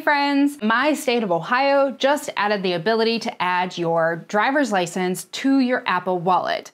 Friends, my state of Ohio just added the ability to add your driver's license to your Apple Wallet.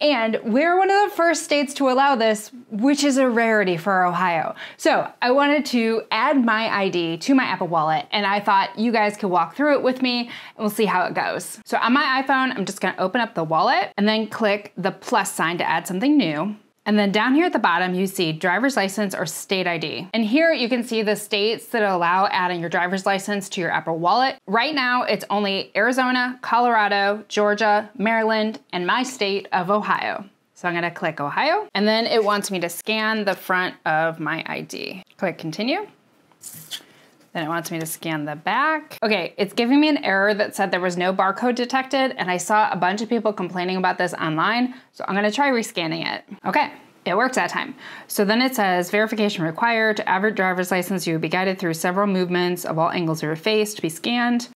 And we're one of the first states to allow this, which is a rarity for Ohio. So I wanted to add my ID to my Apple Wallet, and I thought you guys could walk through it with me, and we'll see how it goes. So on my iPhone, I'm just gonna open up the wallet and then click the plus sign to add something new. And then down here at the bottom, you see driver's license or state ID. And here you can see the states that allow adding your driver's license to your Apple Wallet. Right now, it's only Arizona, Colorado, Georgia, Maryland, and my state of Ohio. So I'm gonna click Ohio, and then it wants me to scan the front of my ID. Click continue. Then it wants me to scan the back. Okay, it's giving me an error that said there was no barcode detected, and I saw a bunch of people complaining about this online, so I'm gonna try rescanning it. Okay, it works that time. So then it says verification required. To average driver's license, you will be guided through several movements of all angles of your face to be scanned.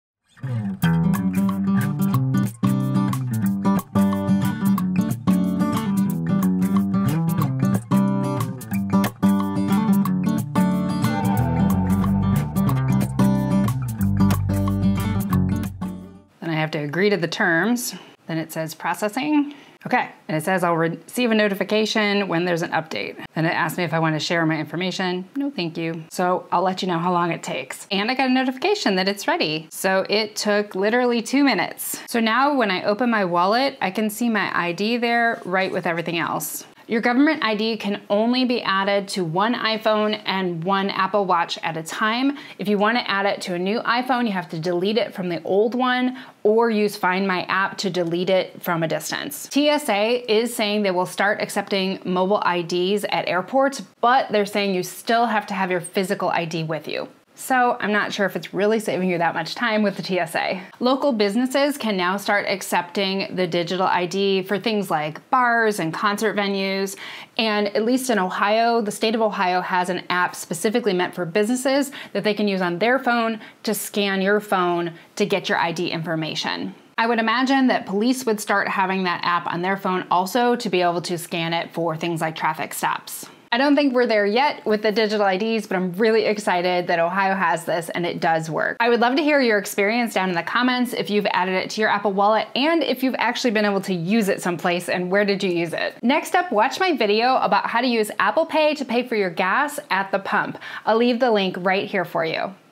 Have to agree to the terms. Then it says processing. Okay, and it says I'll receive a notification when there's an update. Then it asks me if I want to share my information. No, thank you. So I'll let you know how long it takes. And I got a notification that it's ready. So it took literally two minutes. So now when I open my wallet, I can see my ID there right with everything else. Your government ID can only be added to one iPhone and one Apple Watch at a time. If you want to add it to a new iPhone, you have to delete it from the old one or use Find My app to delete it from a distance. TSA is saying they will start accepting mobile IDs at airports, but they're saying you still have to have your physical ID with you. So I'm not sure if it's really saving you that much time with the TSA. Local businesses can now start accepting the digital ID for things like bars and concert venues. And at least in Ohio, the state of Ohio has an app specifically meant for businesses that they can use on their phone to scan your phone to get your ID information. I would imagine that police would start having that app on their phone also to be able to scan it for things like traffic stops. I don't think we're there yet with the digital IDs, but I'm really excited that Ohio has this and it does work. I would love to hear your experience down in the comments if you've added it to your Apple Wallet and if you've actually been able to use it someplace and where did you use it. Next up, watch my video about how to use Apple Pay to pay for your gas at the pump. I'll leave the link right here for you.